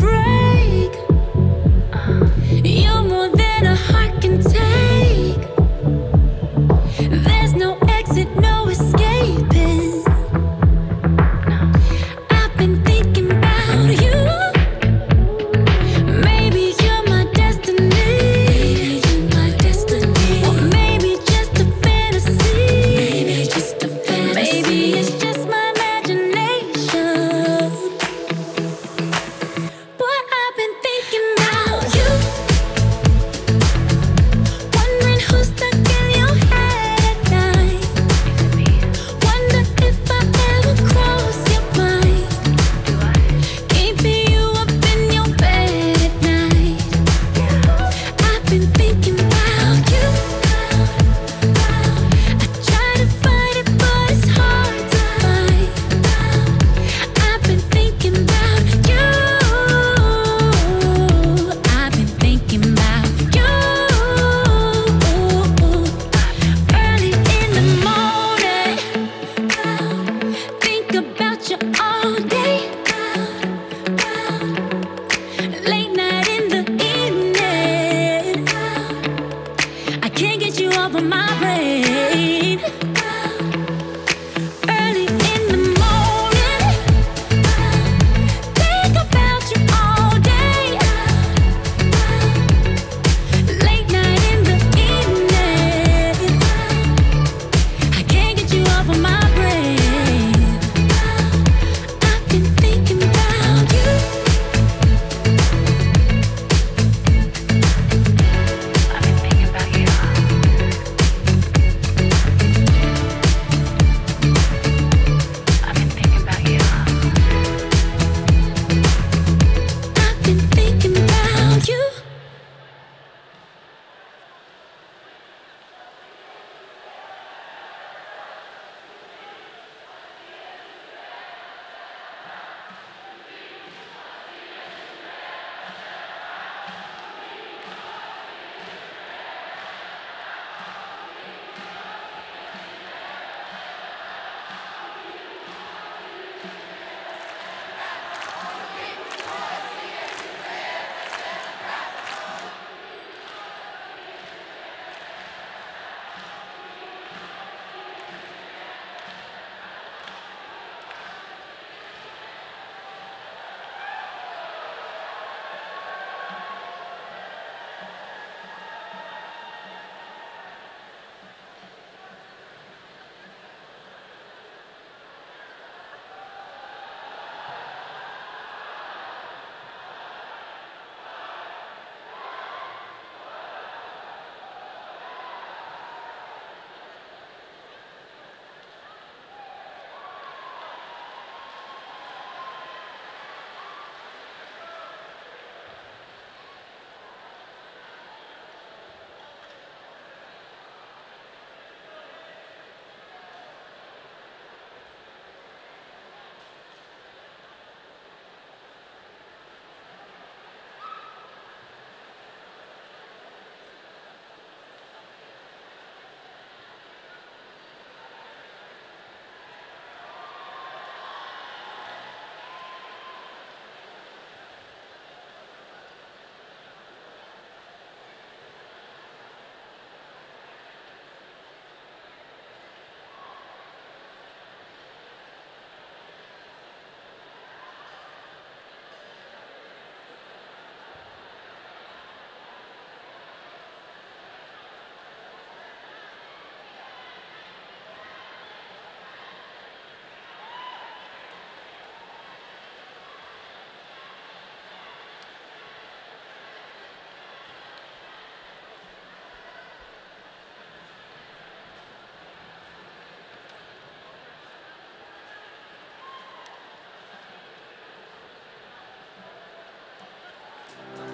Break.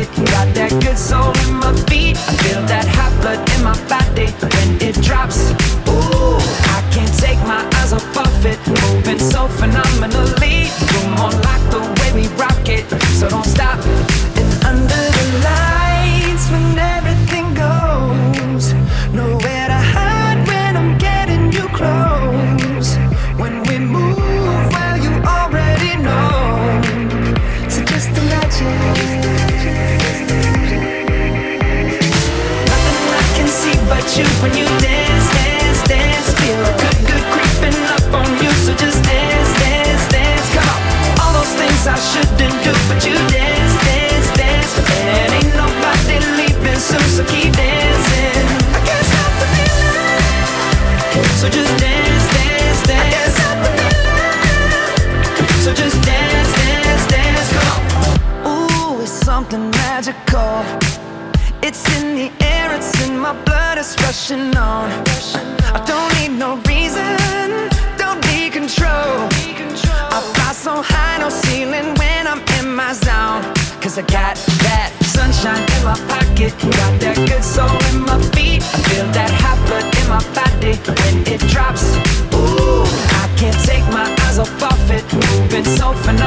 got that good soul in my feet. I feel that hot blood in my body when it drops. Ooh, I can't take my eyes off of it, moving so phenomenally. You're more like the way we rock it, so don't stop. And under keep dancing. I can't stop the feeling. So just dance, dance, dance. I can't stop the feeling. So just dance, dance, dance. Ooh, it's something magical. It's in the air, it's in my blood, it's rushing on. I don't need no reason, don't need control. I fly so high, no ceiling when I'm in my zone. Cause I got sunshine in my pocket. Got that good soul in my feet. Feel that hot blood in my body when it drops. Ooh, I can't take my eyes off of it. Moving so phenomenal.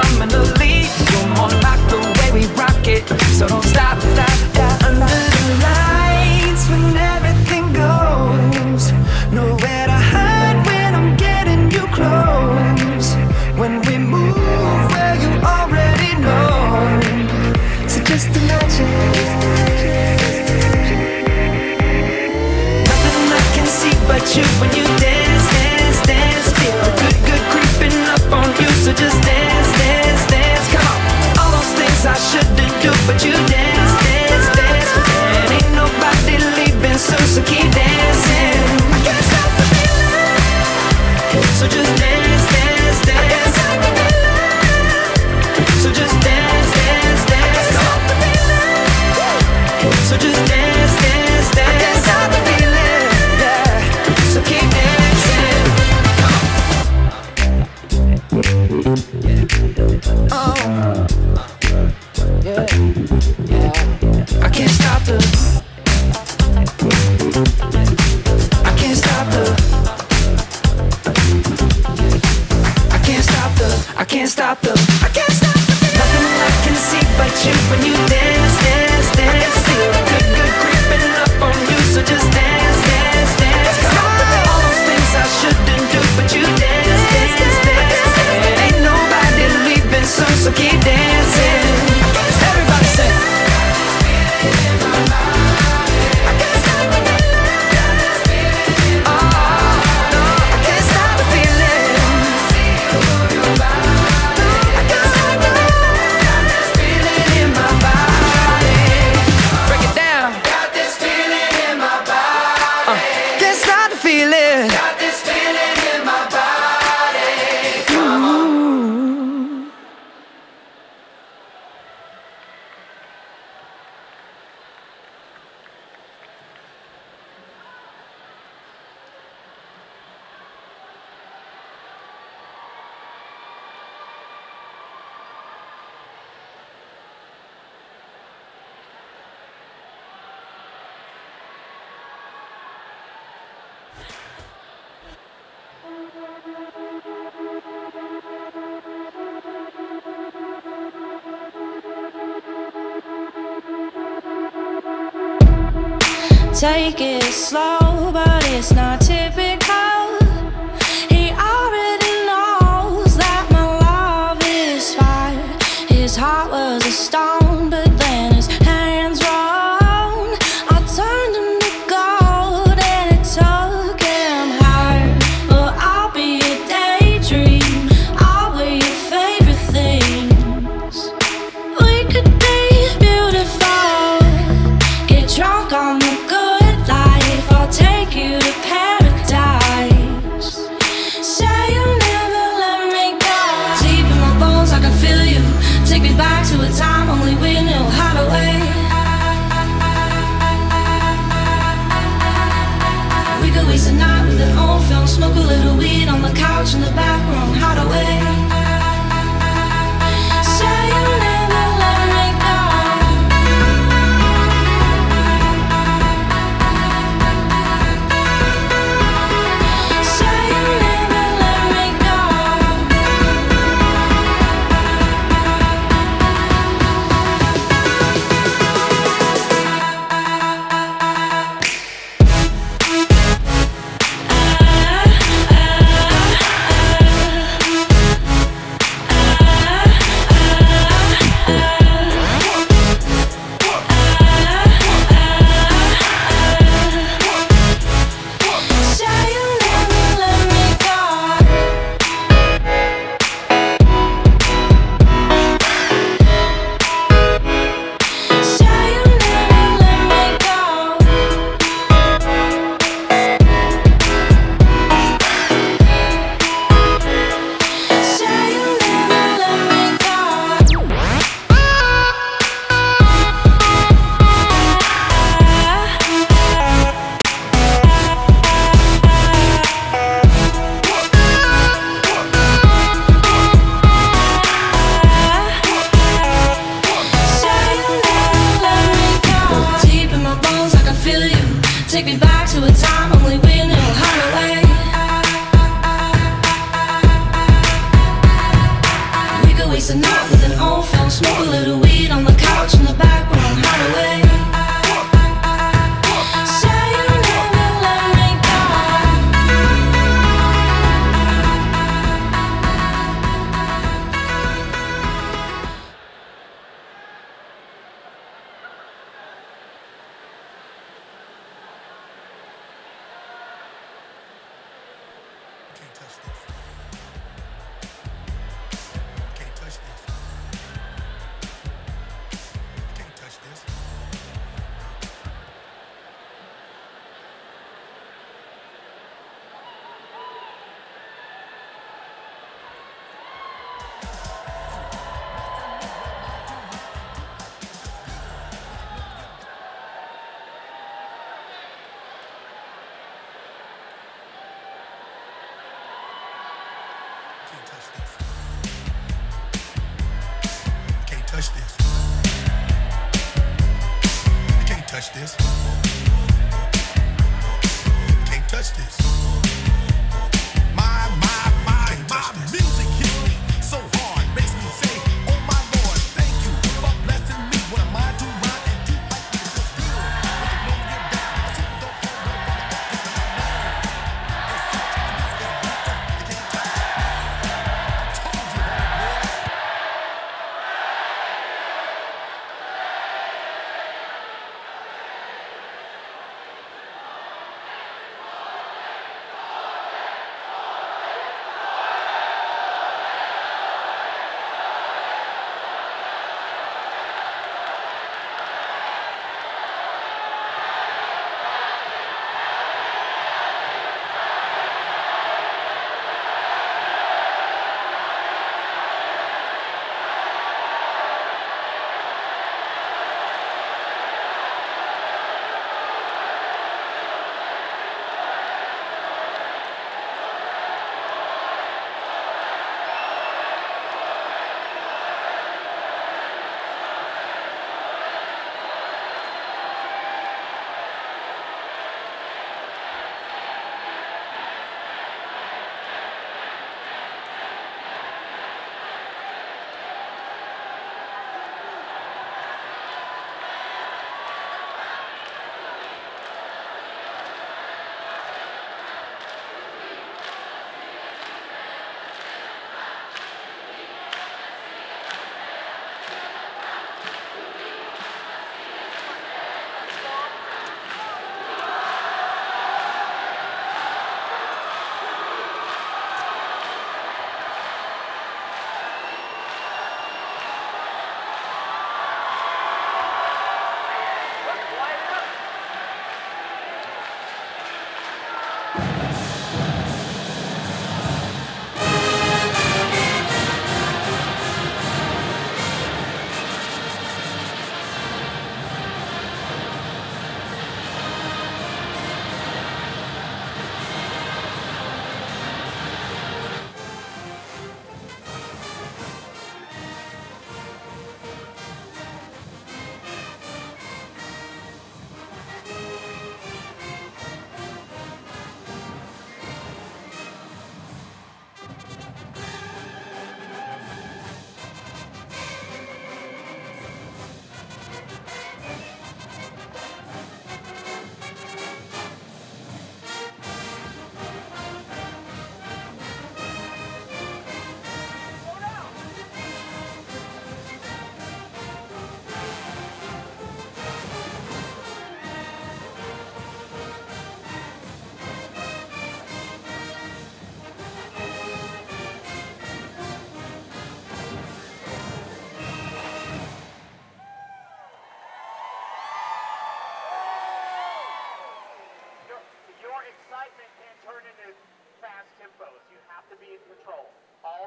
watching the back.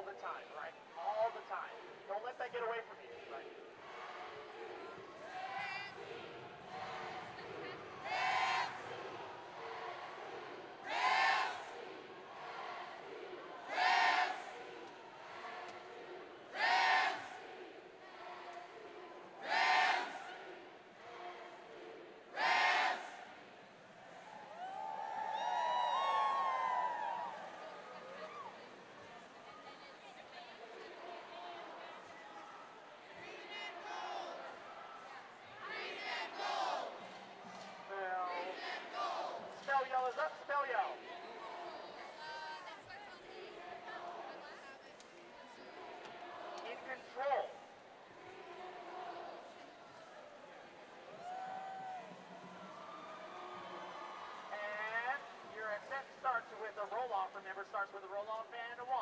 all the time, right? All the time. Don't let that get away from you. starts with a roll-off and a one.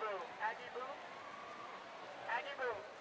Boom. Aggie Boom. Aggie Boom.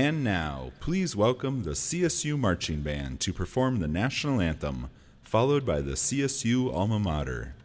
And now, please welcome the CSU Marching Band to perform the national anthem, followed by the CSU alma mater.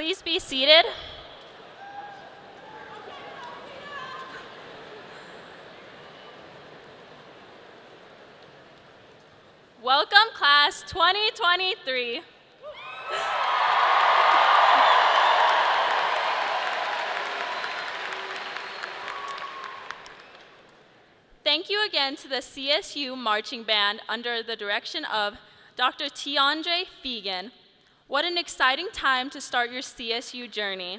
Please be seated. Welcome, class 2023. Thank you again to the CSU Marching Band under the direction of Dr. Tiandre Fegan. What an exciting time to start your CSU journey.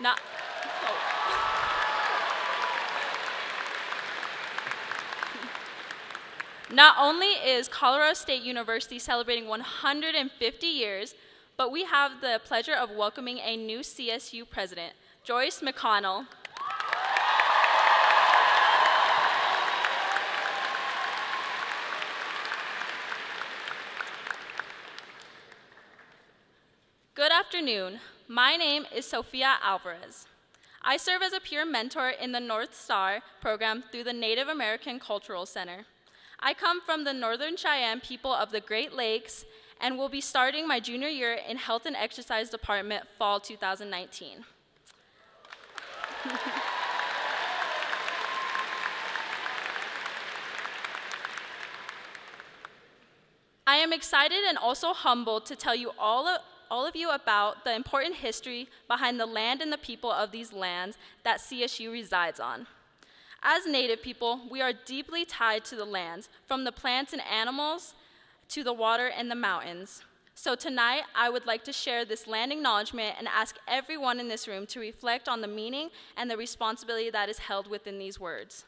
Not, Not only is Colorado State University celebrating 150 years, but we have the pleasure of welcoming a new CSU president, Joyce McConnell. Good afternoon. My name is Sofia Alvarez. I serve as a peer mentor in the North Star program through the Native American Cultural Center. I come from the Northern Cheyenne people of the Great Lakes and will be starting my junior year in Health and Exercise Department fall 2019. I am excited and also humbled to tell you all all of you about the important history behind the land and the people of these lands that CSU resides on. As Native people, we are deeply tied to the lands, from the plants and animals to the water and the mountains. So tonight, I would like to share this land acknowledgement and ask everyone in this room to reflect on the meaning and the responsibility that is held within these words.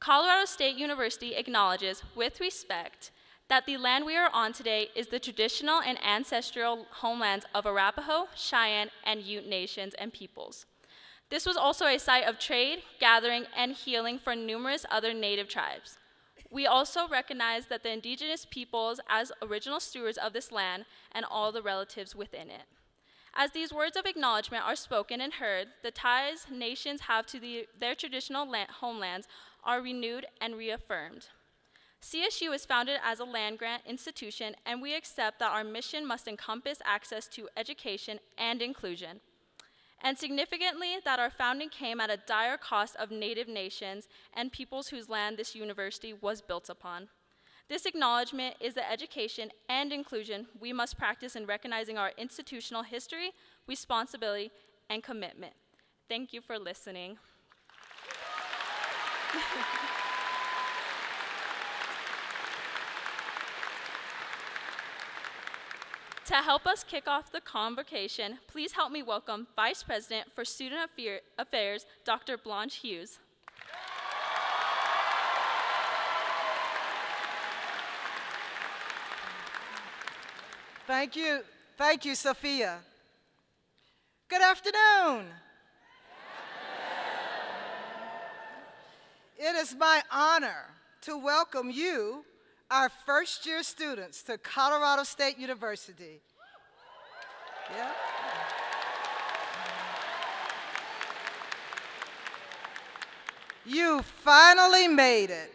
Colorado State University acknowledges, with respect, that the land we are on today is the traditional and ancestral homelands of Arapaho, Cheyenne, and Ute nations and peoples. This was also a site of trade, gathering, and healing for numerous other native tribes. We also recognize that the indigenous peoples as original stewards of this land and all the relatives within it. As these words of acknowledgement are spoken and heard, the ties nations have to the, their traditional la- homelands are renewed and reaffirmed. CSU is founded as a land grant institution, and we accept that our mission must encompass access to education and inclusion. And significantly, that our founding came at a dire cost of Native nations and peoples whose land this university was built upon. This acknowledgement is the education and inclusion we must practice in recognizing our institutional history, responsibility, and commitment. Thank you for listening. To help us kick off the convocation, please help me welcome Vice President for Student Affairs, Dr. Blanche Hughes. Thank you. Thank you, Sophia. Good afternoon. It is my honor to welcome you, our first year students, to Colorado State University. Yeah. You finally made it.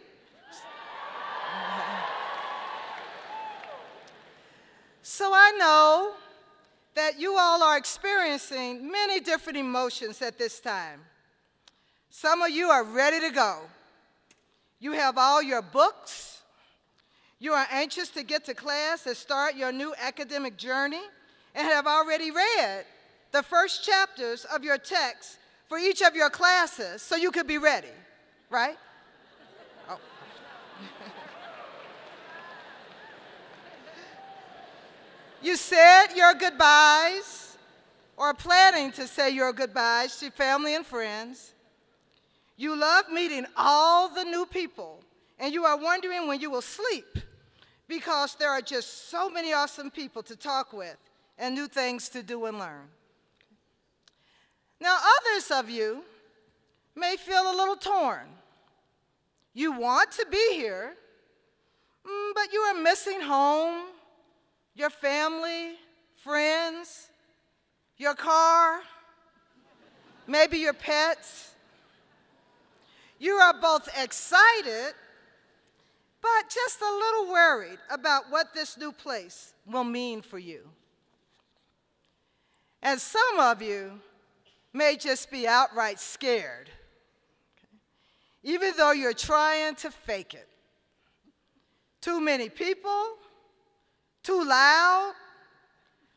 So I know that you all are experiencing many different emotions at this time. Some of you are ready to go. You have all your books. You are anxious to get to class and start your new academic journey and have already read the first chapters of your text for each of your classes so you could be ready, right? Oh. You said your goodbyes or planning to say your goodbyes to family and friends. You love meeting all the new people, and you are wondering when you will sleep because there are just so many awesome people to talk with and new things to do and learn. Now, others of you may feel a little torn. You want to be here, mm, but you are missing home, your family, friends, your car, maybe your pets. You are both excited, but just a little worried about what this new place will mean for you. And some of you may just be outright scared, even though you're trying to fake it. Too many people, too loud,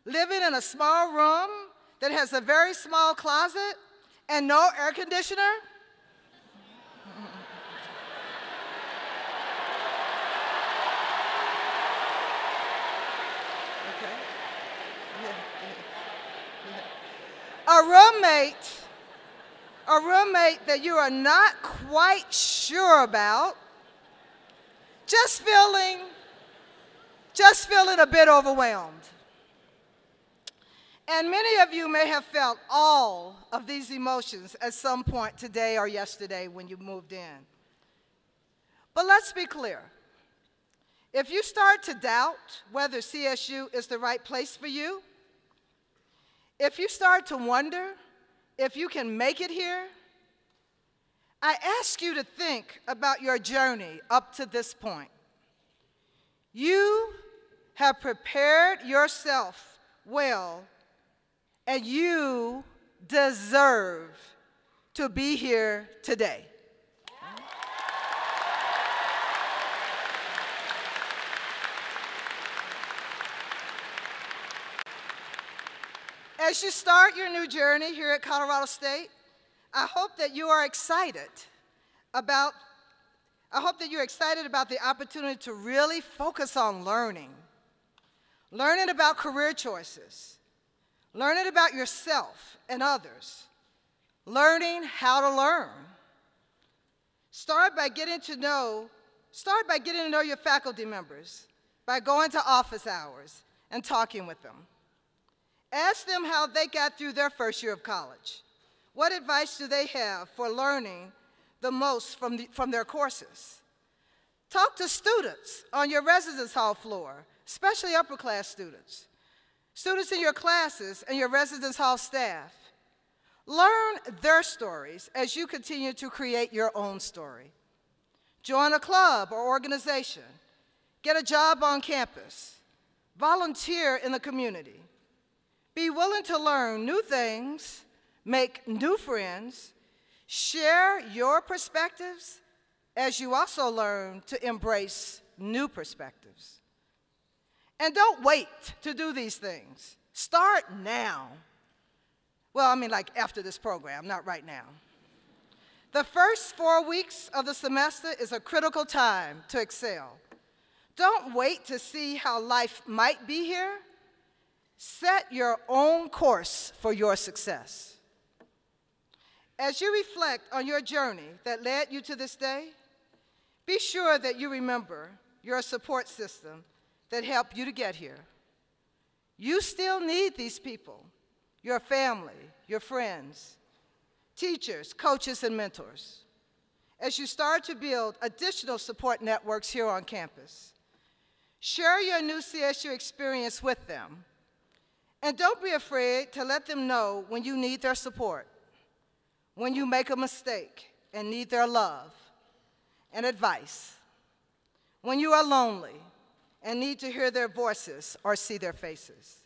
living in a small room that has a very small closet and no air conditioner. Okay. Yeah, yeah, yeah. A roommate, a roommate that you are not quite sure about, just feeling, just feeling a bit overwhelmed. And many of you may have felt all of these emotions at some point today or yesterday when you moved in. But let's be clear. If you start to doubt whether CSU is the right place for you, if you start to wonder if you can make it here, I ask you to think about your journey up to this point. You have prepared yourself well, and you deserve to be here today. As you start your new journey here at Colorado State, I hope that you are excited about I hope that you're excited about the opportunity to really focus on learning. Learning about career choices, learning about yourself and others, learning how to learn. Start by getting to know, start by getting to know your faculty members, by going to office hours and talking with them. Ask them how they got through their first year of college. What advice do they have for learning the most from, the, from their courses? Talk to students on your residence hall floor, especially upper class students, students in your classes and your residence hall staff. Learn their stories as you continue to create your own story. Join a club or organization. Get a job on campus. Volunteer in the community. Be willing to learn new things, make new friends, share your perspectives as you also learn to embrace new perspectives. And don't wait to do these things. Start now. Well, I mean, like after this program, not right now. The first four weeks of the semester is a critical time to excel. Don't wait to see how life might be here. Set your own course for your success. As you reflect on your journey that led you to this day, be sure that you remember your support system that helped you to get here. You still need these people your family, your friends, teachers, coaches, and mentors as you start to build additional support networks here on campus. Share your new CSU experience with them. And don't be afraid to let them know when you need their support, when you make a mistake and need their love and advice, when you are lonely and need to hear their voices or see their faces.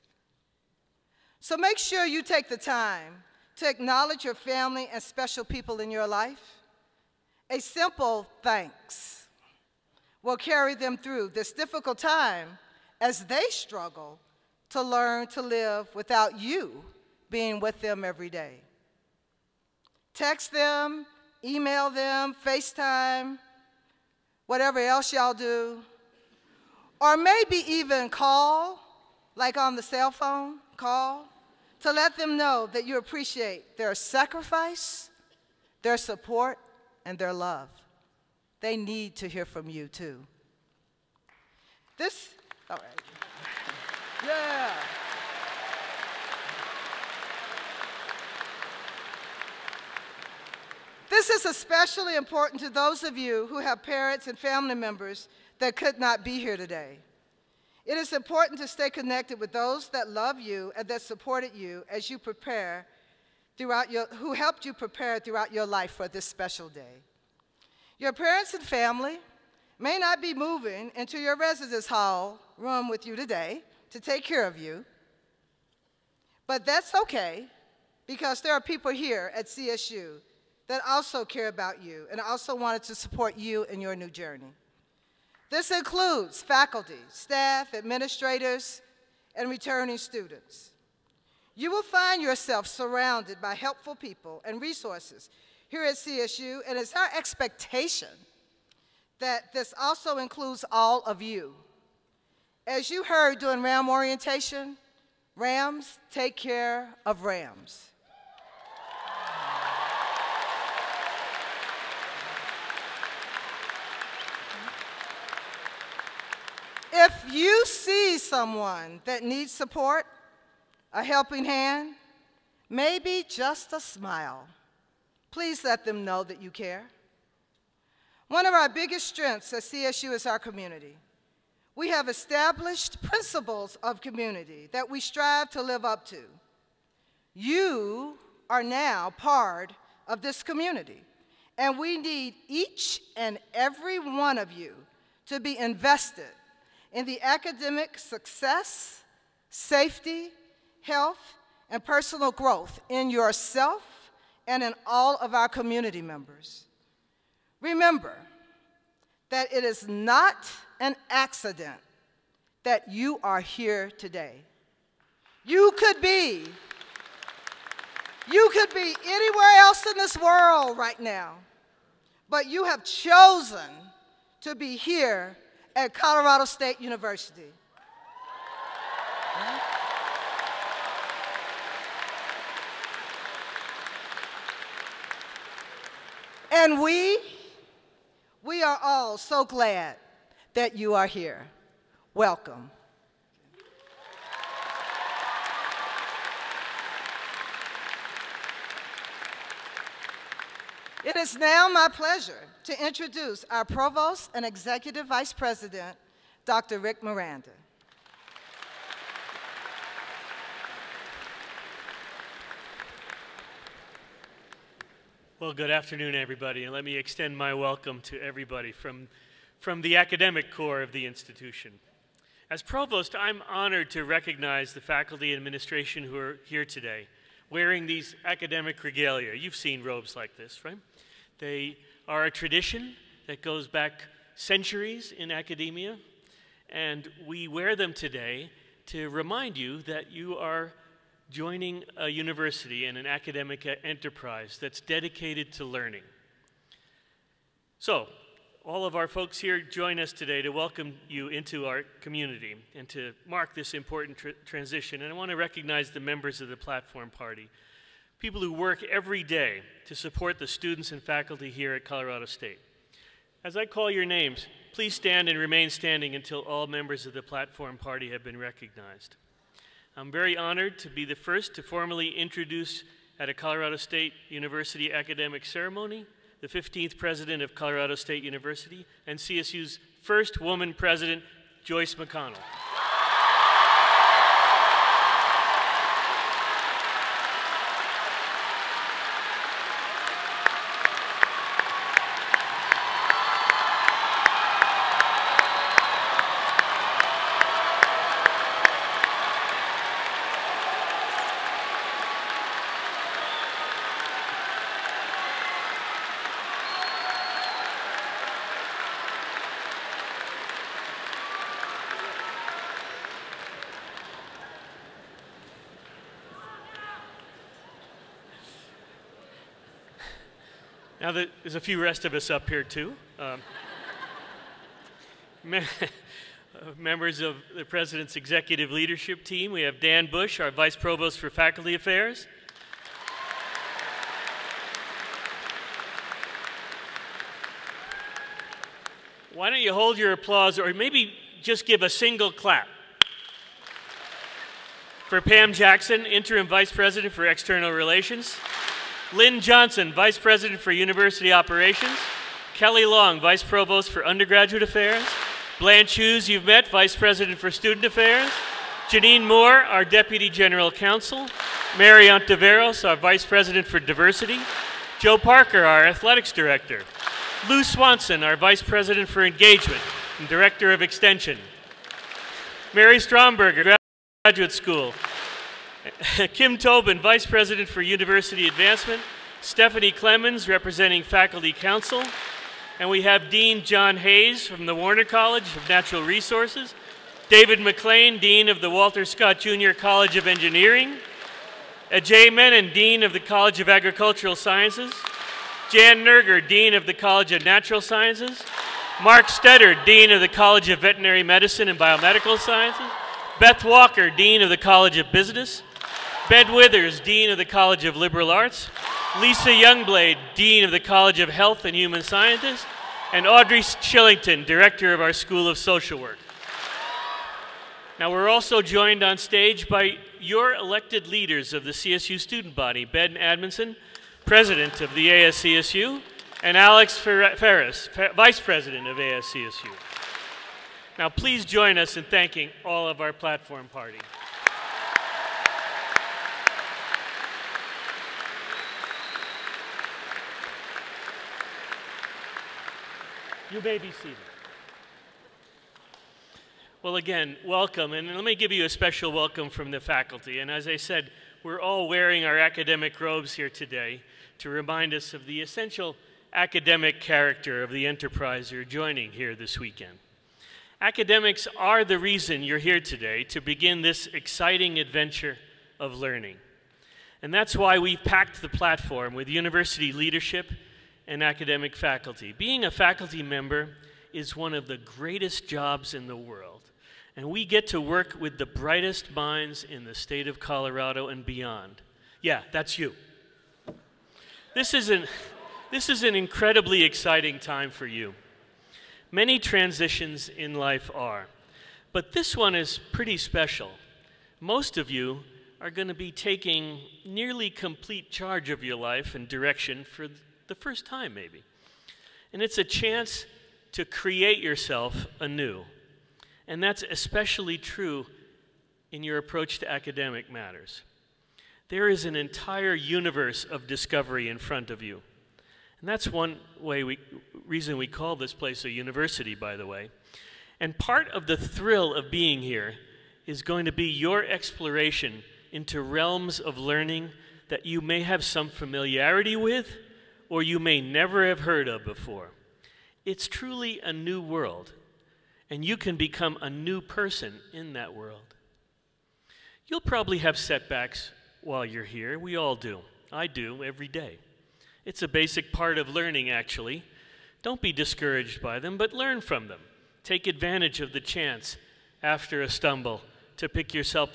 So make sure you take the time to acknowledge your family and special people in your life. A simple thanks will carry them through this difficult time as they struggle to learn to live without you being with them every day. Text them, email them, FaceTime, whatever else y'all do, or maybe even call, like on the cell phone, call, to let them know that you appreciate their sacrifice, their support, and their love. They need to hear from you too. This, all right. Yeah. This is especially important to those of you who have parents and family members that could not be here today. It is important to stay connected with those that love you and that supported you as you prepare throughout your, who helped you prepare throughout your life for this special day. Your parents and family may not be moving into your residence hall room with you today to take care of you, but that's okay because there are people here at CSU that also care about you and also wanted to support you in your new journey. This includes faculty, staff, administrators, and returning students. You will find yourself surrounded by helpful people and resources here at CSU, and it's our expectation that this also includes all of you. As you heard during RAM orientation, Rams take care of Rams. If you see someone that needs support, a helping hand, maybe just a smile, please let them know that you care. One of our biggest strengths at CSU is our community. We have established principles of community that we strive to live up to. You are now part of this community, and we need each and every one of you to be invested in the academic success, safety, health, and personal growth in yourself and in all of our community members. Remember that it is not an accident that you are here today. You could be, you could be anywhere else in this world right now, but you have chosen to be here at Colorado State University. And we, we are all so glad that you are here. Welcome. It is now my pleasure to introduce our Provost and Executive Vice President, Dr. Rick Miranda. Well, good afternoon, everybody, and let me extend my welcome to everybody from, from the academic core of the institution. As provost, I'm honored to recognize the faculty and administration who are here today wearing these academic regalia. You've seen robes like this, right? They are a tradition that goes back centuries in academia, and we wear them today to remind you that you are joining a university and an academic enterprise that's dedicated to learning. So, all of our folks here join us today to welcome you into our community and to mark this important tr- transition. And I want to recognize the members of the Platform Party, people who work every day to support the students and faculty here at Colorado State. As I call your names, please stand and remain standing until all members of the Platform Party have been recognized. I'm very honored to be the first to formally introduce at a Colorado State University academic ceremony the 15th president of Colorado State University and CSU's first woman president, Joyce McConnell. Now, that- there's a few rest of us up here, too. Um, uh, members of the President's executive leadership team, we have Dan Bush, our Vice Provost for Faculty Affairs. Why don't you hold your applause or maybe just give a single clap for Pam Jackson, Interim Vice President for External Relations. Lynn Johnson, Vice President for University Operations. Kelly Long, Vice Provost for Undergraduate Affairs. Blanche Hughes, you've met, Vice President for Student Affairs. Janine Moore, our Deputy General Counsel. Mary Ontiveros, our Vice President for Diversity. Joe Parker, our Athletics Director. Lou Swanson, our Vice President for Engagement and Director of Extension. Mary Stromberger, Graduate School. Kim Tobin, Vice President for University Advancement, Stephanie Clemons, representing Faculty Council, and we have Dean John Hayes from the Warner College of Natural Resources, David McLean, Dean of the Walter Scott Jr. College of Engineering, uh, Ajay Menon, Dean of the College of Agricultural Sciences, Jan Nerger, Dean of the College of Natural Sciences, Mark Stetter, Dean of the College of Veterinary Medicine and Biomedical Sciences, Beth Walker, Dean of the College of Business, Ben Withers, Dean of the College of Liberal Arts, Lisa Youngblade, Dean of the College of Health and Human Sciences, and Audrey Shillington, Director of our School of Social Work. Now, we're also joined on stage by your elected leaders of the CSU student body Ben Amundsen, President of the ASCSU, and Alex Fer- Ferris, Fe- Vice President of ASCSU. Now, please join us in thanking all of our platform party. You may be seated. Well, again, welcome, and let me give you a special welcome from the faculty. And as I said, we're all wearing our academic robes here today to remind us of the essential academic character of the enterprise you're joining here this weekend. Academics are the reason you're here today to begin this exciting adventure of learning. And that's why we've packed the platform with university leadership and academic faculty. Being a faculty member is one of the greatest jobs in the world. And we get to work with the brightest minds in the state of Colorado and beyond. Yeah, that's you. This is an, this is an incredibly exciting time for you. Many transitions in life are, but this one is pretty special. Most of you are going to be taking nearly complete charge of your life and direction for the first time maybe. And it's a chance to create yourself anew. And that's especially true in your approach to academic matters. There is an entire universe of discovery in front of you. And that's one way we, reason we call this place a university, by the way. And part of the thrill of being here is going to be your exploration into realms of learning that you may have some familiarity with or you may never have heard of before. It's truly a new world, and you can become a new person in that world. You'll probably have setbacks while you're here. We all do. I do every day. It's a basic part of learning, actually. Don't be discouraged by them, but learn from them. Take advantage of the chance after a stumble to pick yourself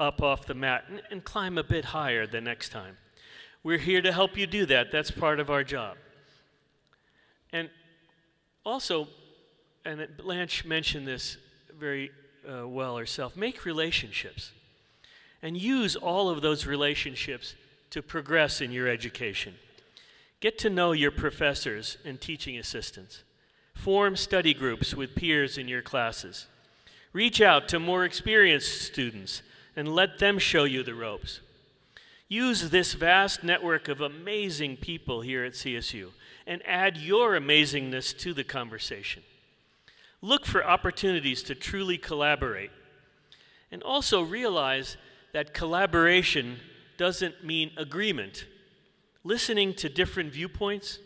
up off the mat and, and climb a bit higher the next time. We're here to help you do that. That's part of our job. And also, and Blanche mentioned this very uh, well herself make relationships and use all of those relationships to progress in your education. Get to know your professors and teaching assistants. Form study groups with peers in your classes. Reach out to more experienced students and let them show you the ropes. Use this vast network of amazing people here at CSU and add your amazingness to the conversation. Look for opportunities to truly collaborate. And also realize that collaboration doesn't mean agreement. Listening to different viewpoints,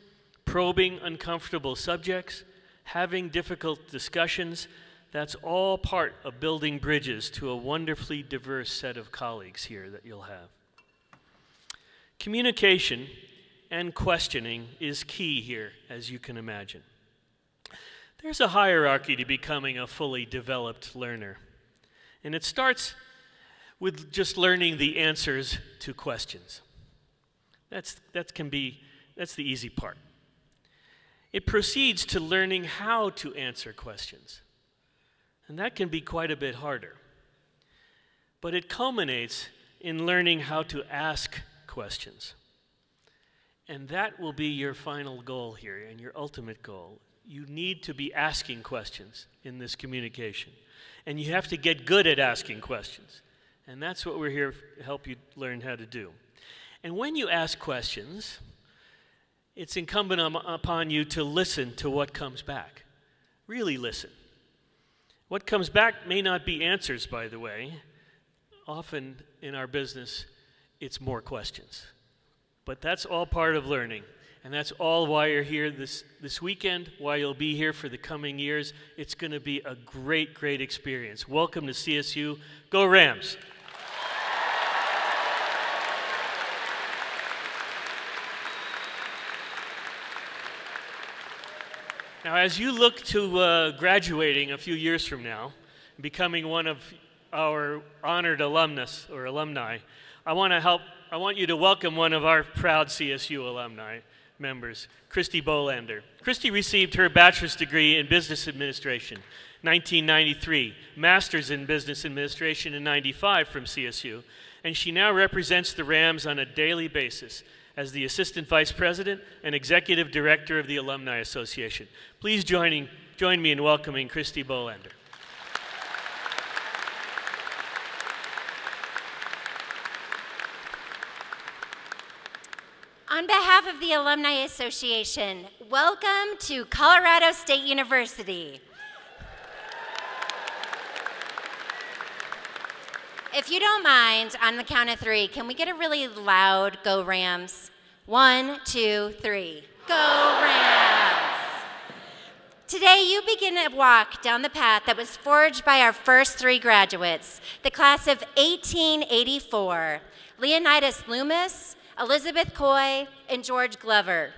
probing uncomfortable subjects, having difficult discussions, that's all part of building bridges to a wonderfully diverse set of colleagues here that you'll have. Communication and questioning is key here, as you can imagine. There's a hierarchy to becoming a fully developed learner, and it starts with just learning the answers to questions. That's, that can be, that's the easy part. It proceeds to learning how to answer questions, and that can be quite a bit harder. But it culminates in learning how to ask questions. And that will be your final goal here and your ultimate goal. You need to be asking questions in this communication. And you have to get good at asking questions. And that's what we're here to help you learn how to do. And when you ask questions, it's incumbent on, upon you to listen to what comes back. Really listen. What comes back may not be answers, by the way. Often in our business, it's more questions. But that's all part of learning. And that's all why you're here this, this weekend, why you'll be here for the coming years. It's going to be a great, great experience. Welcome to CSU. Go Rams! Now, as you look to uh, graduating a few years from now, becoming one of our honored alumnus or alumni, I want to help. I want you to welcome one of our proud CSU alumni members, Kristi Bohlander. Kristi received her bachelor's degree in business administration, 1993, master's in business administration in 95 from CSU, and she now represents the Rams on a daily basis as the Assistant Vice President and Executive Director of the Alumni Association. Please joining, join me in welcoming Kristi Bohlander. On behalf of the Alumni Association, welcome to Colorado State University. If you don't mind, on the count of three, can we get a really loud go Rams? One, two, three. Go Rams! Today, you begin a walk down the path that was forged by our first three graduates, the class of 1884 Leonidas Loomis, Elizabeth Coy, and George Glover.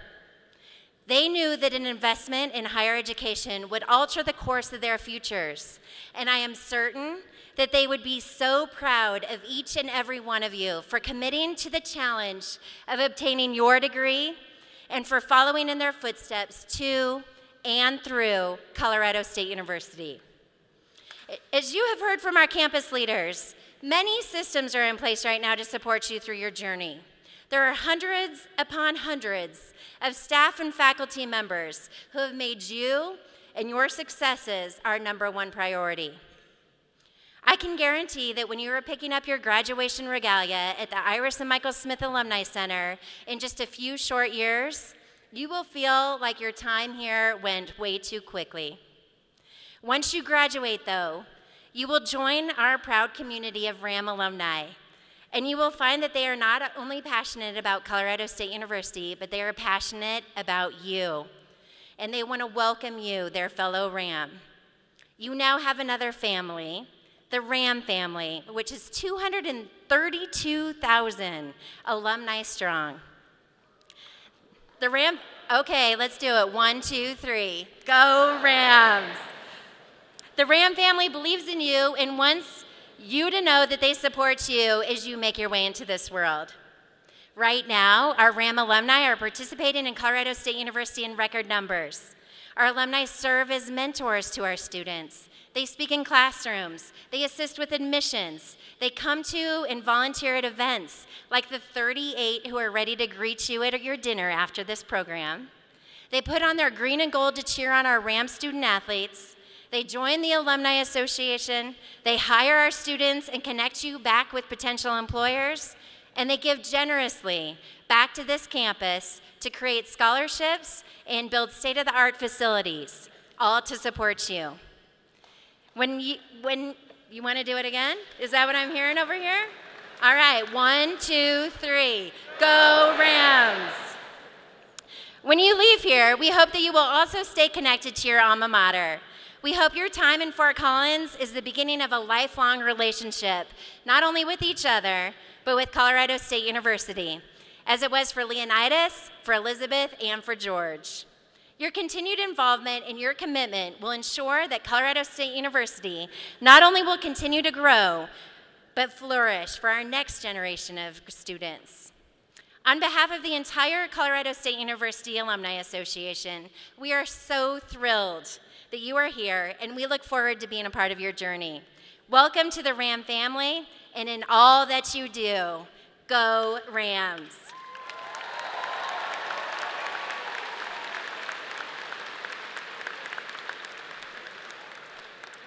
They knew that an investment in higher education would alter the course of their futures, and I am certain that they would be so proud of each and every one of you for committing to the challenge of obtaining your degree and for following in their footsteps to and through Colorado State University. As you have heard from our campus leaders, many systems are in place right now to support you through your journey. There are hundreds upon hundreds of staff and faculty members who have made you and your successes our number one priority. I can guarantee that when you are picking up your graduation regalia at the Iris and Michael Smith Alumni Center in just a few short years, you will feel like your time here went way too quickly. Once you graduate, though, you will join our proud community of RAM alumni, and you will find that they are not only passionate about Colorado State University, but they are passionate about you, and they want to welcome you, their fellow RAM. You now have another family, the RAM family, which is 232,000 alumni strong. The Ram, okay, let's do it. One, two, three. Go Rams. The Ram family believes in you and wants you to know that they support you as you make your way into this world. Right now, our RAM alumni are participating in Colorado State University in record numbers. Our alumni serve as mentors to our students. They speak in classrooms. They assist with admissions. They come to and volunteer at events, like the 38 who are ready to greet you at your dinner after this program. They put on their green and gold to cheer on our RAM student athletes. They join the Alumni Association. They hire our students and connect you back with potential employers. And they give generously back to this campus to create scholarships and build state of the art facilities, all to support you. When you, when you want to do it again? Is that what I'm hearing over here? All right, one, two, three. Go Rams! When you leave here, we hope that you will also stay connected to your alma mater. We hope your time in Fort Collins is the beginning of a lifelong relationship, not only with each other, but with Colorado State University, as it was for Leonidas, for Elizabeth, and for George. Your continued involvement and your commitment will ensure that Colorado State University not only will continue to grow, but flourish for our next generation of students. On behalf of the entire Colorado State University Alumni Association, we are so thrilled that you are here and we look forward to being a part of your journey. Welcome to the RAM family, and in all that you do, go Rams.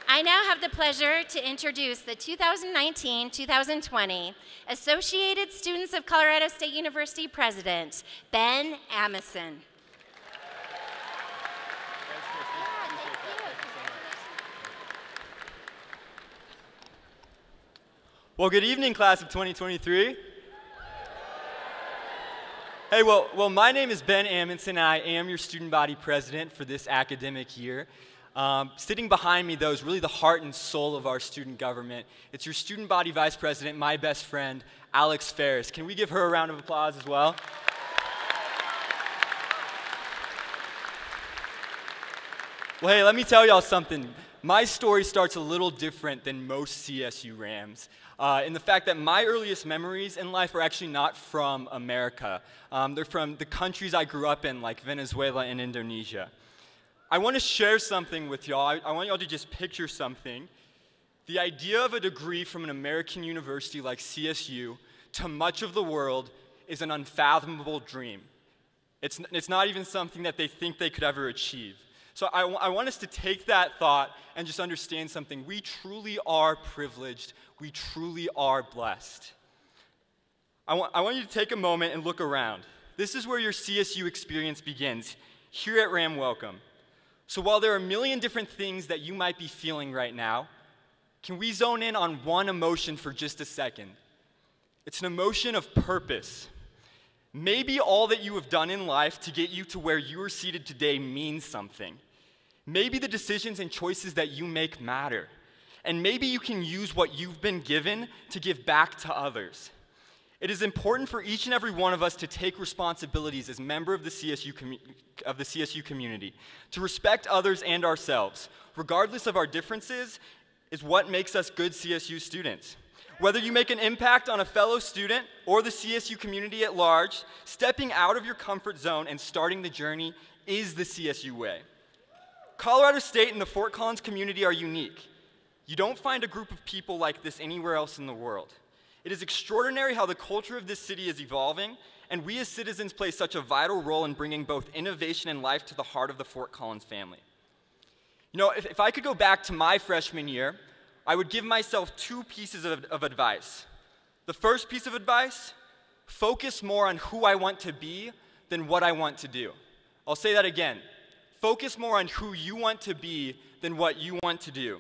I now have the pleasure to introduce the 2019 2020 Associated Students of Colorado State University President, Ben Amundsen. Well, good evening, class of 2023. Hey, well, well, my name is Ben Amundsen, and I am your student body president for this academic year. Um, sitting behind me, though, is really the heart and soul of our student government. It's your student body vice president, my best friend, Alex Ferris. Can we give her a round of applause as well? Well, hey, let me tell y'all something. My story starts a little different than most CSU Rams. Uh, in the fact that my earliest memories in life are actually not from America. Um, they're from the countries I grew up in, like Venezuela and Indonesia. I want to share something with y'all. I, I want y'all to just picture something. The idea of a degree from an American university like CSU to much of the world is an unfathomable dream. It's, it's not even something that they think they could ever achieve. So I, I want us to take that thought and just understand something. We truly are privileged, we truly are blessed. I want, I want you to take a moment and look around. This is where your CSU experience begins, here at Ram Welcome. So while there are a million different things that you might be feeling right now, can we zone in on one emotion for just a second? It's an emotion of purpose. Maybe all that you have done in life to get you to where you are seated today means something. Maybe the decisions and choices that you make matter. And maybe you can use what you've been given to give back to others. It is important for each and every one of us to take responsibilities as member of the CSU, of the CSU community, to respect others and ourselves, regardless of our differences, is what makes us good CSU students. Whether you make an impact on a fellow student or the CSU community at large, stepping out of your comfort zone and starting the journey is the CSU way. Colorado State and the Fort Collins community are unique. You don't find a group of people like this anywhere else in the world. It is extraordinary how the culture of this city is evolving, and we as citizens play such a vital role in bringing both innovation and life to the heart of the Fort Collins family. You know, if, if I could go back to my freshman year, I would give myself two pieces of, of advice. The first piece of advice focus more on who I want to be than what I want to do. I'll say that again. Focus more on who you want to be than what you want to do.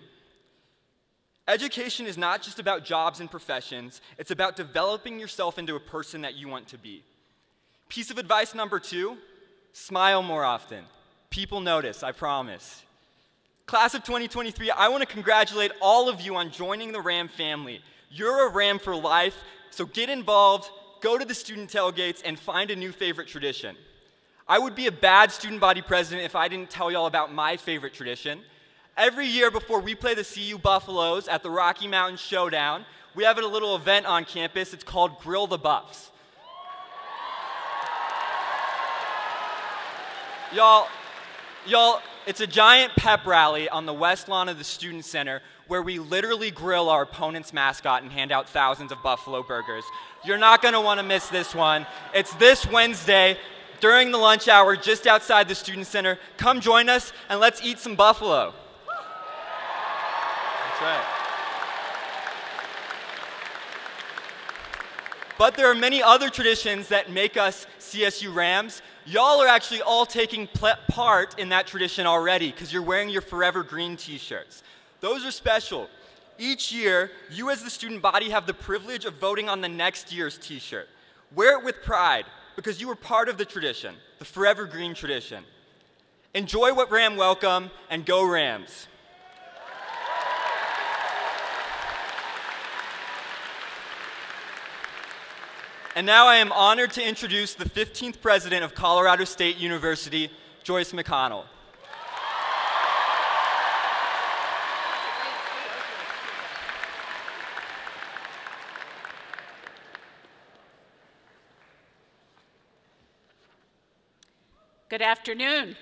Education is not just about jobs and professions, it's about developing yourself into a person that you want to be. Piece of advice number two smile more often. People notice, I promise. Class of 2023, I want to congratulate all of you on joining the RAM family. You're a RAM for life, so get involved, go to the student tailgates, and find a new favorite tradition. I would be a bad student body president if I didn't tell y'all about my favorite tradition. Every year before we play the CU Buffaloes at the Rocky Mountain Showdown, we have a little event on campus. It's called Grill the Buffs. Y'all, y'all, it's a giant pep rally on the west lawn of the Student Center where we literally grill our opponent's mascot and hand out thousands of buffalo burgers. You're not going to want to miss this one. It's this Wednesday during the lunch hour just outside the Student Center. Come join us and let's eat some buffalo. That's right. But there are many other traditions that make us CSU Rams. Y'all are actually all taking part in that tradition already because you're wearing your Forever Green t shirts. Those are special. Each year, you as the student body have the privilege of voting on the next year's t shirt. Wear it with pride because you were part of the tradition, the Forever Green tradition. Enjoy what Ram welcome and go Rams. And now I am honored to introduce the 15th president of Colorado State University, Joyce McConnell. Good afternoon.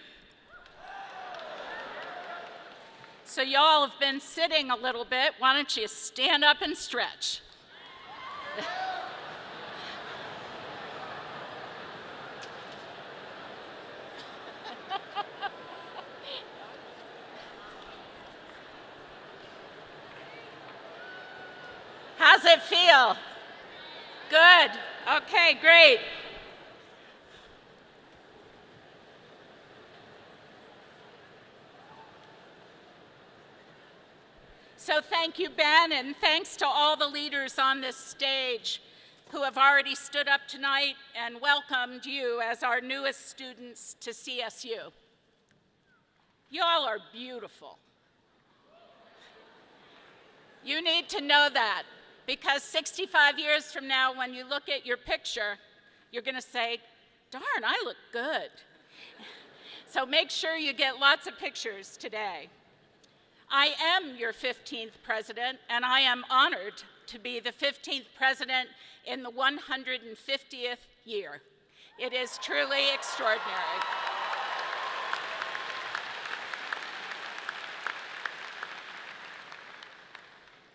So, y'all have been sitting a little bit. Why don't you stand up and stretch? How's it feel? Good. Okay, great. So thank you, Ben, and thanks to all the leaders on this stage who have already stood up tonight and welcomed you as our newest students to CSU. Y'all are beautiful. You need to know that because 65 years from now, when you look at your picture, you're going to say, darn, I look good. So make sure you get lots of pictures today. I am your 15th president, and I am honored to be the 15th president in the 150th year. It is truly extraordinary.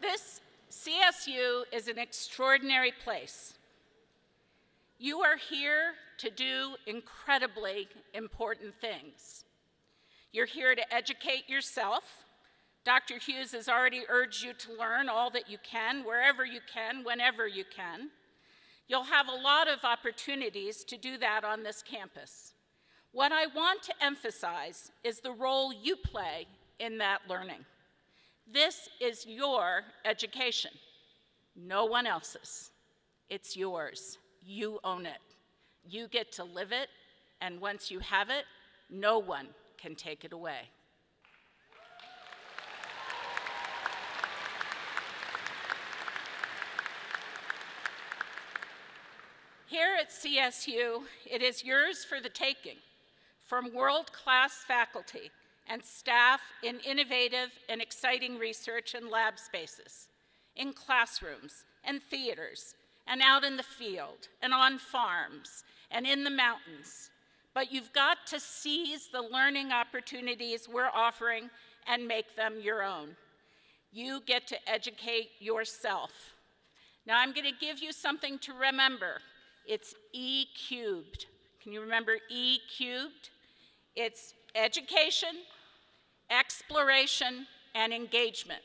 This CSU is an extraordinary place. You are here to do incredibly important things. You're here to educate yourself. Dr. Hughes has already urged you to learn all that you can, wherever you can, whenever you can. You'll have a lot of opportunities to do that on this campus. What I want to emphasize is the role you play in that learning. This is your education, no one else's. It's yours. You own it. You get to live it, and once you have it, no one can take it away. Here at CSU, it is yours for the taking from world class faculty and staff in innovative and exciting research and lab spaces, in classrooms and theaters, and out in the field, and on farms, and in the mountains. But you've got to seize the learning opportunities we're offering and make them your own. You get to educate yourself. Now I'm going to give you something to remember. It's E cubed. Can you remember E cubed? It's education, exploration, and engagement.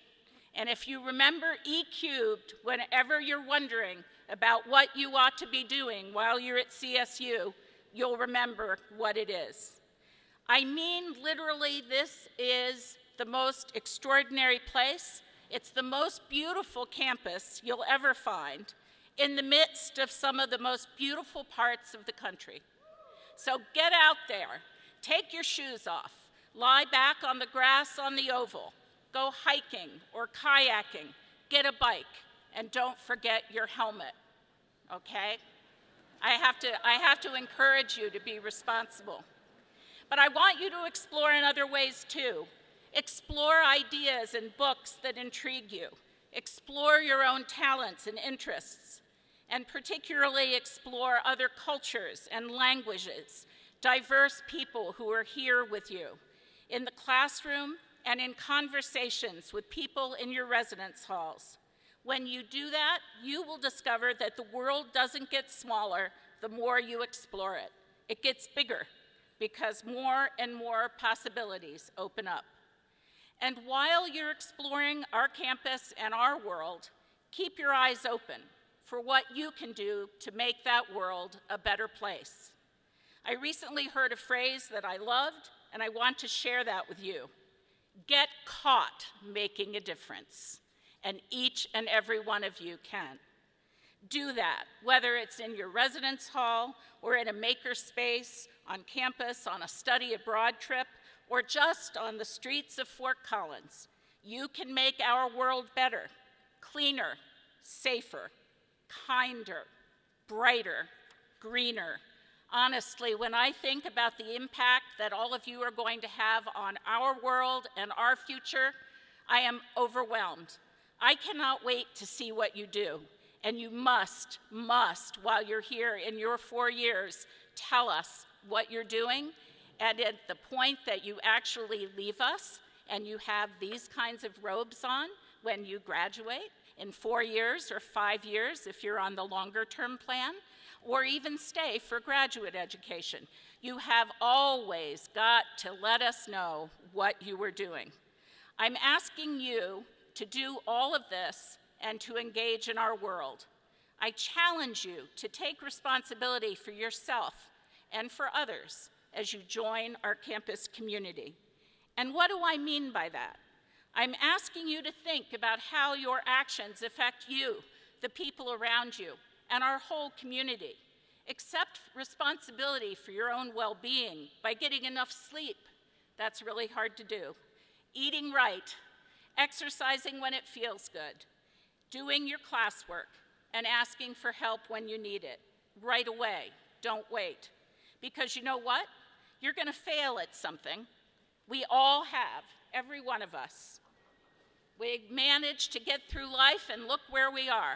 And if you remember E cubed, whenever you're wondering about what you ought to be doing while you're at CSU, you'll remember what it is. I mean, literally, this is the most extraordinary place. It's the most beautiful campus you'll ever find in the midst of some of the most beautiful parts of the country. So get out there, take your shoes off, lie back on the grass on the oval, go hiking or kayaking, get a bike, and don't forget your helmet, okay? I have to, I have to encourage you to be responsible. But I want you to explore in other ways too. Explore ideas and books that intrigue you. Explore your own talents and interests. And particularly explore other cultures and languages, diverse people who are here with you in the classroom and in conversations with people in your residence halls. When you do that, you will discover that the world doesn't get smaller the more you explore it. It gets bigger because more and more possibilities open up. And while you're exploring our campus and our world, keep your eyes open for what you can do to make that world a better place. I recently heard a phrase that I loved, and I want to share that with you. Get caught making a difference, and each and every one of you can. Do that, whether it's in your residence hall or in a maker space, on campus, on a study abroad trip, or just on the streets of Fort Collins. You can make our world better, cleaner, safer, kinder, brighter, greener. Honestly, when I think about the impact that all of you are going to have on our world and our future, I am overwhelmed. I cannot wait to see what you do. And you must, must, while you're here in your four years, tell us what you're doing. And at the point that you actually leave us and you have these kinds of robes on when you graduate, in four years or five years if you're on the longer term plan, or even stay for graduate education. You have always got to let us know what you were doing. I'm asking you to do all of this and to engage in our world. I challenge you to take responsibility for yourself and for others as you join our campus community. And what do I mean by that? I'm asking you to think about how your actions affect you, the people around you, and our whole community. Accept responsibility for your own well being by getting enough sleep. That's really hard to do. Eating right, exercising when it feels good, doing your classwork, and asking for help when you need it. Right away, don't wait. Because you know what? You're going to fail at something. We all have, every one of us. We managed to get through life and look where we are.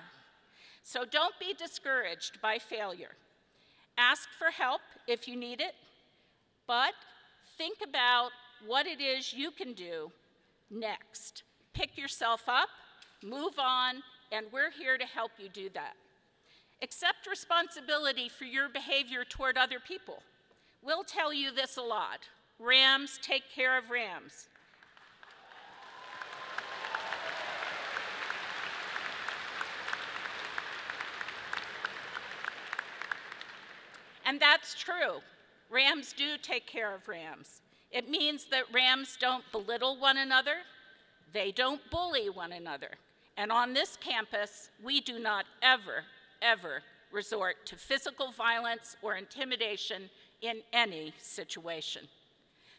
So don't be discouraged by failure. Ask for help if you need it, but think about what it is you can do next. Pick yourself up, move on, and we're here to help you do that. Accept responsibility for your behavior toward other people. We'll tell you this a lot. Rams take care of rams. And that's true. Rams do take care of rams. It means that rams don't belittle one another, they don't bully one another. And on this campus, we do not ever, ever resort to physical violence or intimidation in any situation.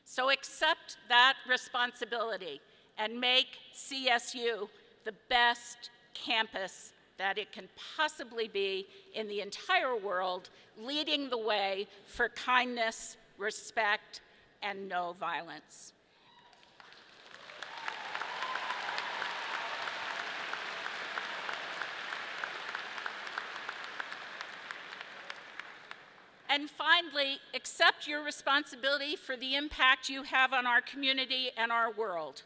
So accept that responsibility and make CSU the best campus that it can possibly be in the entire world, leading the way for kindness, respect, and no violence. And finally, accept your responsibility for the impact you have on our community and our world.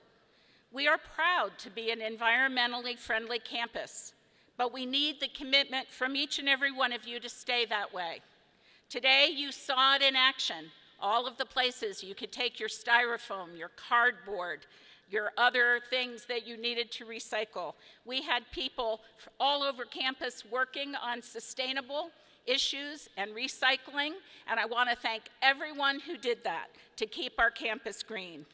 We are proud to be an environmentally friendly campus, but we need the commitment from each and every one of you to stay that way. Today, you saw it in action. All of the places you could take your styrofoam, your cardboard, your other things that you needed to recycle. We had people all over campus working on sustainable issues and recycling, and I want to thank everyone who did that to keep our campus green.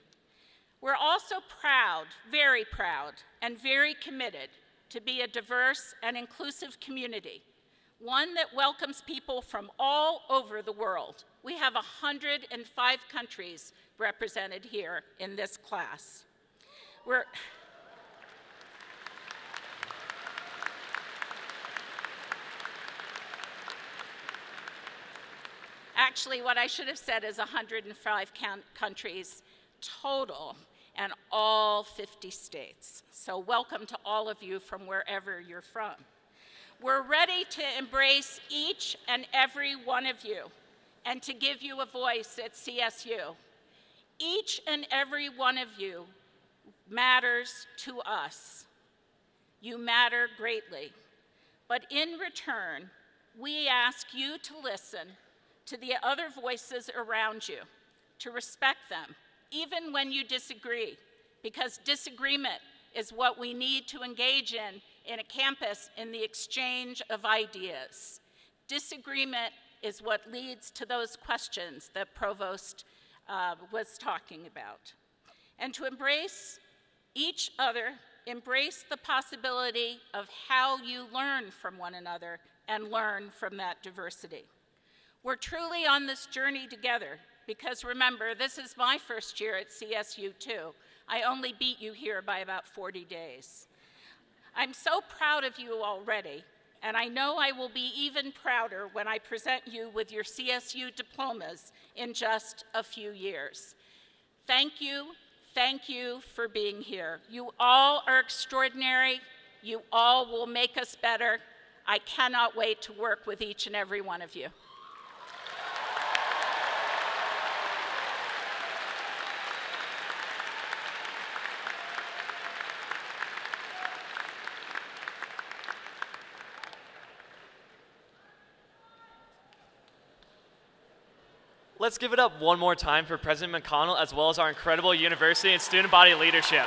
We're also proud, very proud, and very committed to be a diverse and inclusive community, one that welcomes people from all over the world. We have 105 countries represented here in this class. We're, Actually, what I should have said is 105 countries total and all 50 states. So, welcome to all of you from wherever you're from. We're ready to embrace each and every one of you and to give you a voice at CSU. Each and every one of you matters to us. You matter greatly. But in return, we ask you to listen to the other voices around you, to respect them, even when you disagree, because disagreement is what we need to engage in in a campus in the exchange of ideas. Disagreement is what leads to those questions that Provost uh, was talking about. And to embrace each other, embrace the possibility of how you learn from one another and learn from that diversity. We're truly on this journey together because remember, this is my first year at CSU too. I only beat you here by about 40 days. I'm so proud of you already, and I know I will be even prouder when I present you with your CSU diplomas in just a few years. Thank you, thank you for being here. You all are extraordinary. You all will make us better. I cannot wait to work with each and every one of you. Let's give it up one more time for President McConnell as well as our incredible university and student body leadership.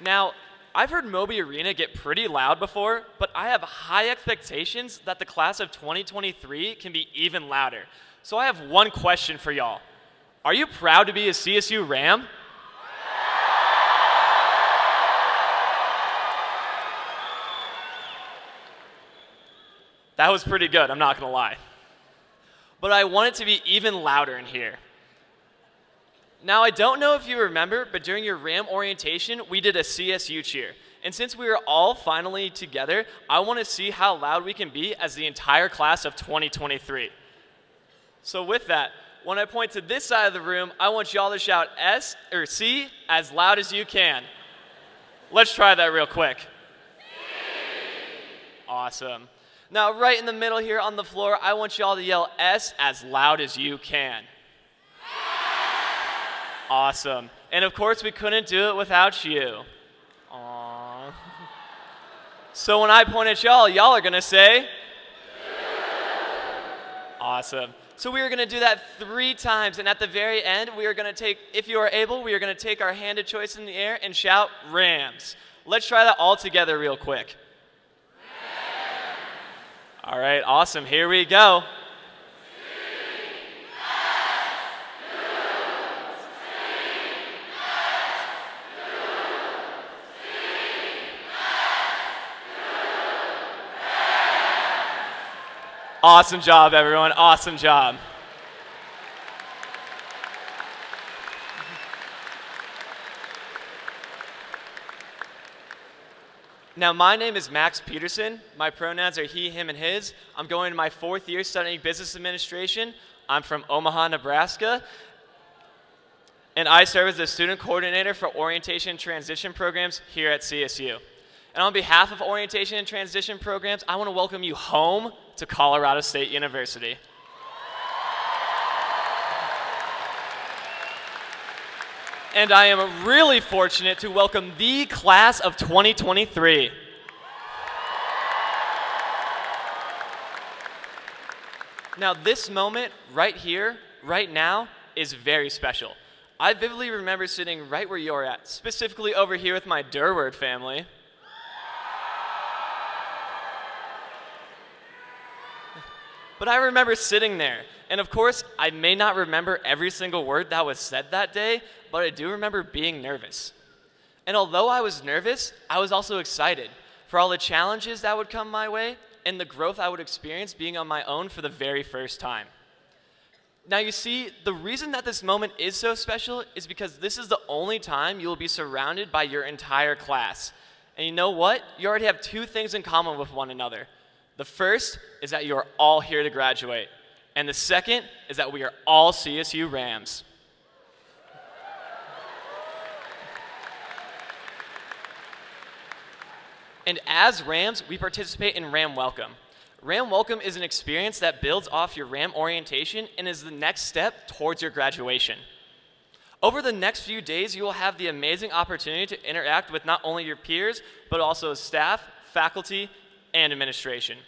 Now, I've heard Moby Arena get pretty loud before, but I have high expectations that the class of 2023 can be even louder. So I have one question for y'all. Are you proud to be a CSU Ram? That was pretty good, I'm not gonna lie. But I want it to be even louder in here. Now, I don't know if you remember, but during your RAM orientation, we did a CSU cheer. And since we are all finally together, I want to see how loud we can be as the entire class of 2023. So, with that, when I point to this side of the room, I want y'all to shout S or C as loud as you can. Let's try that real quick. Awesome. Now, right in the middle here on the floor, I want y'all to yell S as loud as you can. Awesome. And of course, we couldn't do it without you. Aww. So when I point at y'all, y'all are going to say, Awesome. So we are going to do that three times. And at the very end, we are going to take, if you are able, we are going to take our hand handed choice in the air and shout Rams. Let's try that all together real quick. All right, awesome. Here we go. Awesome job, everyone. Awesome job. Now, my name is Max Peterson. My pronouns are he, him, and his. I'm going to my fourth year studying business administration. I'm from Omaha, Nebraska. And I serve as the student coordinator for orientation and transition programs here at CSU. And on behalf of orientation and transition programs, I want to welcome you home to Colorado State University. And I am really fortunate to welcome the class of 2023. Now, this moment right here, right now, is very special. I vividly remember sitting right where you're at, specifically over here with my Durward family. But I remember sitting there, and of course, I may not remember every single word that was said that day, but I do remember being nervous. And although I was nervous, I was also excited for all the challenges that would come my way and the growth I would experience being on my own for the very first time. Now, you see, the reason that this moment is so special is because this is the only time you will be surrounded by your entire class. And you know what? You already have two things in common with one another. The first is that you are all here to graduate, and the second is that we are all CSU Rams. And as Rams, we participate in Ram Welcome. Ram Welcome is an experience that builds off your Ram orientation and is the next step towards your graduation. Over the next few days, you will have the amazing opportunity to interact with not only your peers, but also staff, faculty, and administration.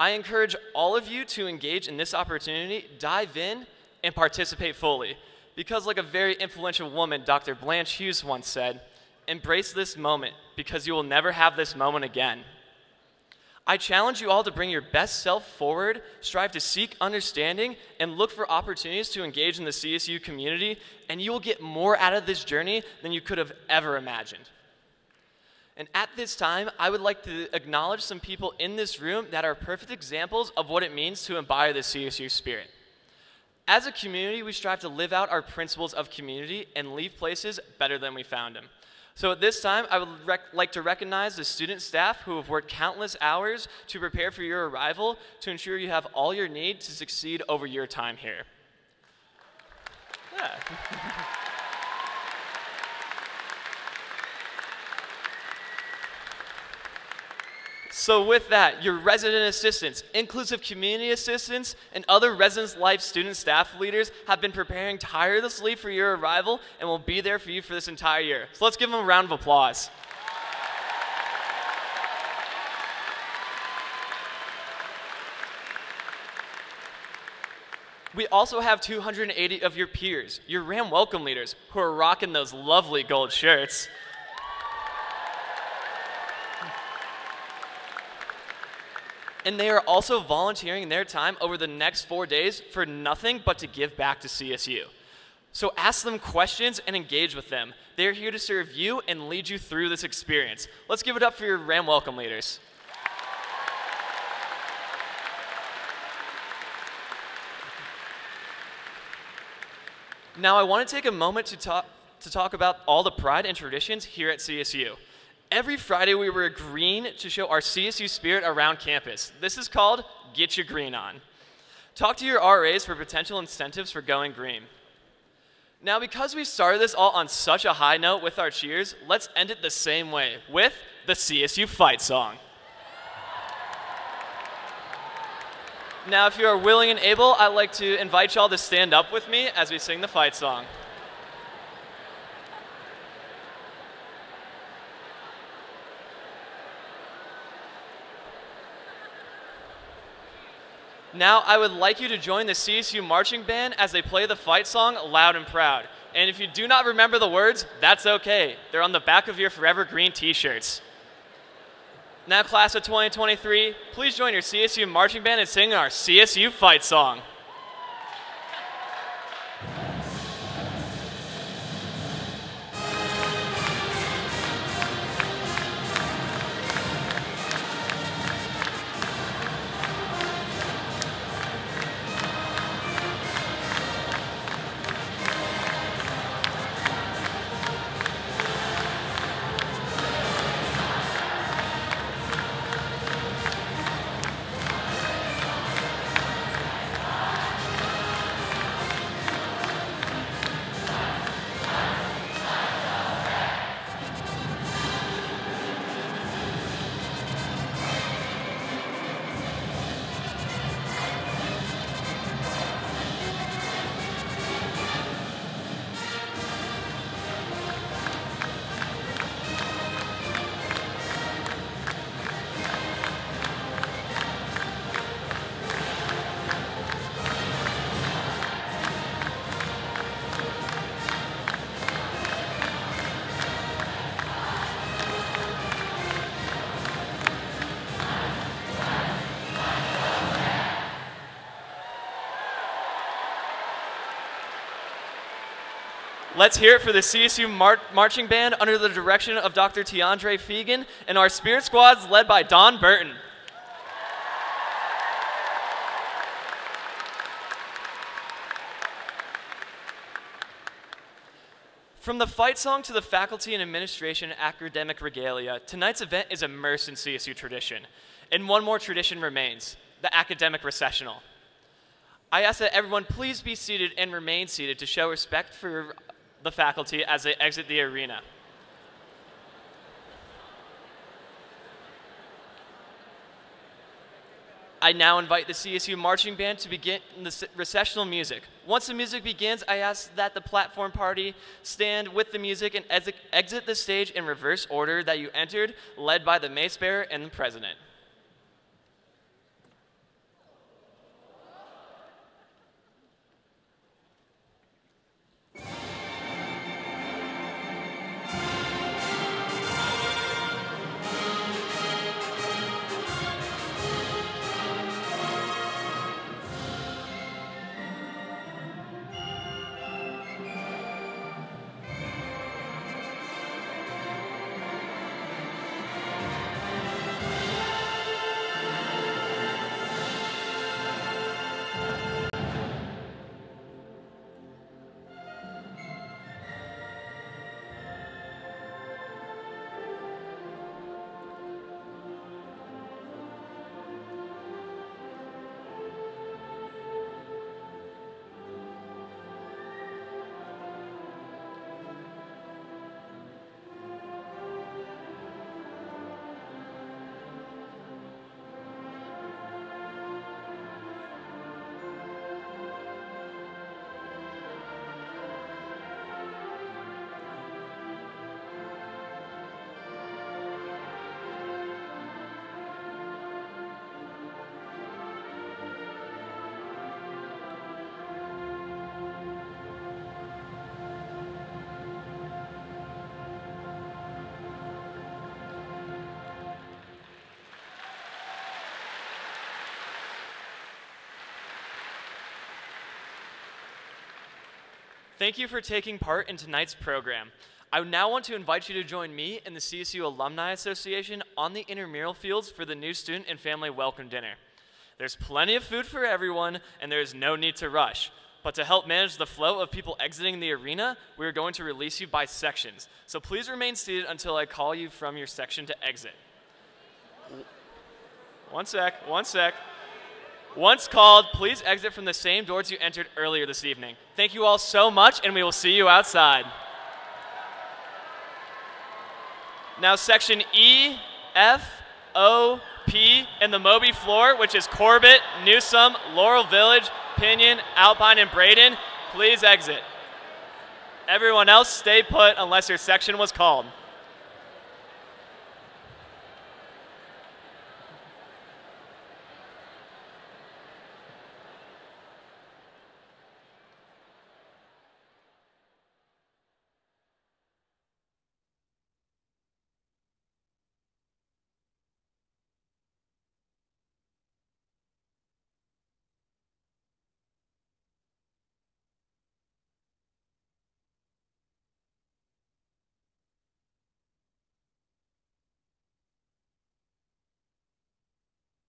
I encourage all of you to engage in this opportunity, dive in, and participate fully. Because, like a very influential woman, Dr. Blanche Hughes once said, embrace this moment because you will never have this moment again. I challenge you all to bring your best self forward, strive to seek understanding, and look for opportunities to engage in the CSU community, and you will get more out of this journey than you could have ever imagined. And at this time, I would like to acknowledge some people in this room that are perfect examples of what it means to embody the CSU spirit. As a community, we strive to live out our principles of community and leave places better than we found them. So at this time, I would like to recognize the student staff who have worked countless hours to prepare for your arrival to ensure you have all your need to succeed over your time here. Yeah. So with that, your resident assistants, inclusive community assistants, and other residence life student staff leaders have been preparing tirelessly for your arrival and will be there for you for this entire year. So let's give them a round of applause. We also have 280 of your peers, your RAM welcome leaders, who are rocking those lovely gold shirts. And they are also volunteering their time over the next four days for nothing but to give back to CSU. So ask them questions and engage with them. They're here to serve you and lead you through this experience. Let's give it up for your RAM welcome leaders. Now, I want to take a moment to talk, to talk about all the pride and traditions here at CSU. Every Friday, we wear green to show our CSU spirit around campus. This is called Get Your Green On. Talk to your RAs for potential incentives for going green. Now, because we started this all on such a high note with our cheers, let's end it the same way with the CSU fight song. Now, if you are willing and able, I'd like to invite y'all to stand up with me as we sing the fight song. Now, I would like you to join the CSU marching band as they play the fight song loud and proud. And if you do not remember the words, that's okay. They're on the back of your Forever Green t shirts. Now, class of 2023, please join your CSU marching band and sing our CSU fight song. Let's hear it for the CSU Mar- Marching Band under the direction of Dr. Tiandre Fegan and our Spirit Squads led by Don Burton. From the fight song to the faculty and administration academic regalia, tonight's event is immersed in CSU tradition. And one more tradition remains the academic recessional. I ask that everyone please be seated and remain seated to show respect for the faculty as they exit the arena. I now invite the CSU marching band to begin the recessional music. Once the music begins, I ask that the platform party stand with the music and exit- the stage in reverse order that you entered, led by the mace bearer and the president. Thank you for taking part in tonight's program. I now want to invite you to join me and the CSU Alumni Association on the intramural fields for the new student and family welcome dinner. There's plenty of food for everyone, and there is no need to rush. But to help manage the flow of people exiting the arena, we are going to release you by sections. So please remain seated until I call you from your section to exit. One sec, one sec. Once called, please exit from the same doors you entered earlier this evening. Thank you all so much, and we will see you outside. Now, section E, F, O, P, and the Moby floor, which is Corbett, Newsom, Laurel Village, Pinon, Alpine, and Braiden, please exit. Everyone else, stay put unless your section was called.